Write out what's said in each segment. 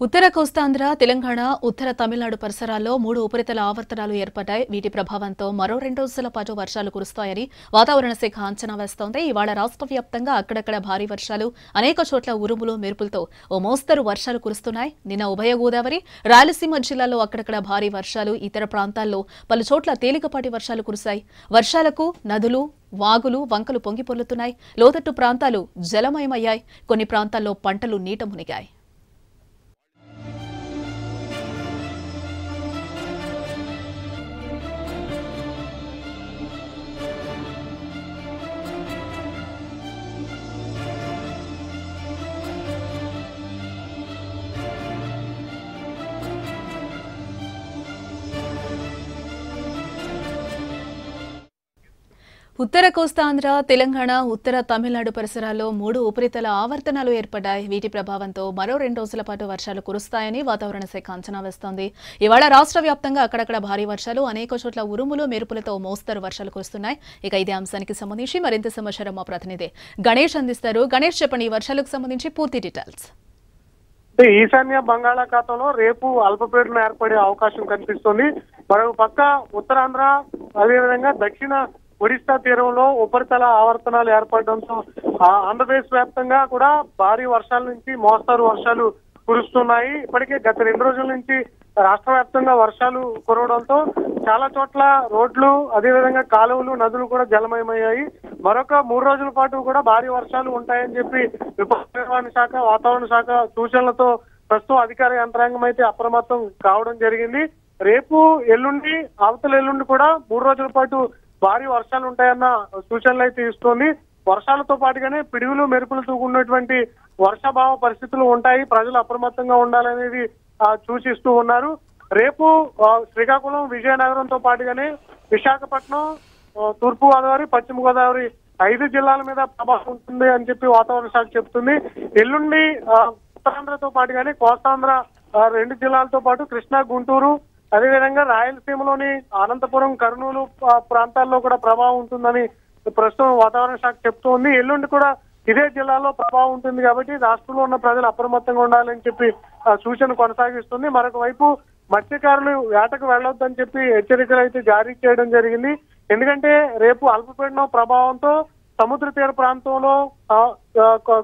ఉత్తర కోస్తాంధ్ర తెలంగాణ ఉత్తర తమిళనాడు పరిసరాల్లో మూడు ఉపరితల ఆవర్తనాలు ఏర్పడ్డాయి. వీటి ప్రభావంతో మరో రెండు రోజుల పాటు వర్షాలు కురుస్తాయని వాతావరణ శాఖ అంచనా వేస్తోంది. ఇవాళ రాష్ట్ర వ్యాప్తంగా అక్కడక్కడ భారీ వర్షాలు అనేక చోట్ల ఉరుములు మెరుపులతో ఓ మోస్తరు వర్షాలు కురుస్తున్నాయి. నిన్న ఉభయ గోదావరి రాయలసీమ జిల్లాల్లో అక్కడక్కడ భారీ వర్షాలు ఇతర ప్రాంతాల్లో పలు చోట్ల తేలికపాటి వర్షాలు కురిశాయి. వర్షాలకు నదులు వాగులు వంకలు పొంగిపొల్లుతున్నాయి లోతట్టు ప్రాంతాలు జలమయమయ్యాయి. కొన్ని ప్రాంతాల్లో పంటలు నీట మునిగాయి. ఉత్తర కోస్తాంధ్ర తెలంగాణ ఉత్తర తమిళనాడు పరిసరాల్లో మూడు ఉపరితల ఆవర్తనాలు ఏర్పడ్డాయి. వీటి ప్రభావంతో మరో రెండు రోజుల పాటు వర్షాలు కురుస్తాయని వాతావరణ శాఖ అంచనా వేస్తోంది. ఇవాళ రాష్ట్ర వ్యాప్తంగా అక్కడక్కడ భారీ వర్షాలు అనేక చోట్ల ఉరుములు మెరుపులతో మోస్తరు వర్షాలు కురుస్తున్నాయి. ఇక ఇదే అంశానికి సంబంధించి మరింత సమాచారం మా ప్రతినిధి గణేష్ అందిస్తారు. గణేష్ చెప్పండి ఈ వర్షాలకు సంబంధించి పూర్తి డీటెయిల్స్. ఈశాన్య బంగాళాఖాతంలో రేపు అల్పపీడనం ఏర్పడే అవకాశం కనిపిస్తుంది. మరో పక్క ఉత్తరాంధ్ర అదేవిధంగా దక్షిణ ఒడిశా తీరంలో ఉపరితల ఆవర్తనాలు ఏర్పడడంతో ఆంధ్రప్రదేశ్ వ్యాప్తంగా కూడా భారీ వర్షాల నుంచి మోస్తారు వర్షాలు కురుస్తున్నాయి. ఇప్పటికే గత రెండు రోజుల నుంచి రాష్ట్ర వ్యాప్తంగా వర్షాలు కురవడంతో చాలా చోట్ల రోడ్లు అదేవిధంగా కాలువలు నదులు కూడా జలమయమయ్యాయి. మరొక మూడు రోజుల పాటు కూడా భారీ వర్షాలు ఉంటాయని చెప్పి విపక్ష నిర్వహణ శాఖ వాతావరణ శాఖ సూచనలతో ప్రస్తుతం అధికార యంత్రాంగం అయితే అప్రమత్తం కావడం జరిగింది. రేపు ఎల్లుండి అవతల ఎల్లుండి కూడా మూడు రోజుల పాటు భారీ వర్షాలు ఉంటాయన్న సూచనలు అయితే ఇస్తోంది. వర్షాలతో పాటుగానే పిడుగులు మెరుపులు తూకున్నటువంటి వర్షాభావ పరిస్థితులు ఉంటాయి. ప్రజలు అప్రమత్తంగా ఉండాలనేది సూచిస్తూ ఉన్నారు. రేపు శ్రీకాకుళం విజయనగరంతో పాటుగానే విశాఖపట్నం తూర్పు గోదావరి పశ్చిమ గోదావరి ఐదు జిల్లాల మీద ప్రభావం ఉంటుంది అని చెప్పి వాతావరణ శాఖ చెప్తుంది. ఎల్లుండి ఉత్తరాంధ్రతో పాటుగానే కోస్తాంధ్ర రెండు జిల్లాలతో పాటు కృష్ణా గుంటూరు అదేవిధంగా రాయలసీమలోని అనంతపురం కర్నూలు ప్రాంతాల్లో కూడా ప్రభావం ఉంటుందని ప్రస్తుతం వాతావరణ శాఖ చెప్తోంది. ఎల్లుండి కూడా ఇదే జిల్లాలో ప్రభావం ఉంటుంది కాబట్టి రాష్ట్రంలో ఉన్న ప్రజలు అప్రమత్తంగా ఉండాలని చెప్పి ఆ, సూచన కొనసాగిస్తుంది. మరొక వైపు మత్స్యకారులు వేటకు వెళ్ళొద్దని చెప్పి హెచ్చరికలు అయితే జారీ చేయడం జరిగింది. ఎందుకంటే రేపు అల్పపీడనం ప్రభావంతో సముద్ర తీర ప్రాంతంలో ఆ,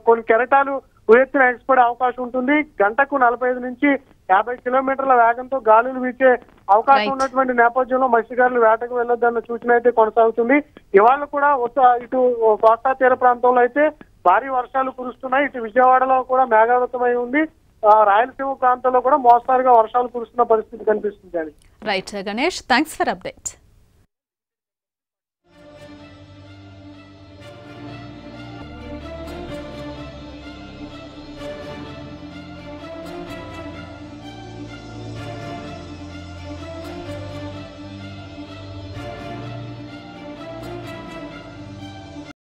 కొన్ని కెరటాలు ఉయెత్తున ఎగసిపడే అవకాశం ఉంటుంది. గంటకు నలభై ఐదు నుంచి యాభై కిలోమీటర్ల వేగంతో గాలులు వీచే అవకాశం. ఉన్నటువంటి నేపథ్యంలో మత్స్యకారులు వేటకు వెళ్ళొద్దన్న సూచన అయితే కొనసాగుతుంది. ఇవాళ కూడా ఇటు కోస్తా తీర ప్రాంతంలో అయితే భారీ వర్షాలు కురుస్తున్నాయి. ఇటు విజయవాడలో కూడా మేఘావృతమై ఉంది. రాయలసీమ ప్రాంతంలో కూడా మోస్తారుగా వర్షాలు కురుస్తున్న పరిస్థితి కనిపిస్తుంది. Right Ganesh thanks for update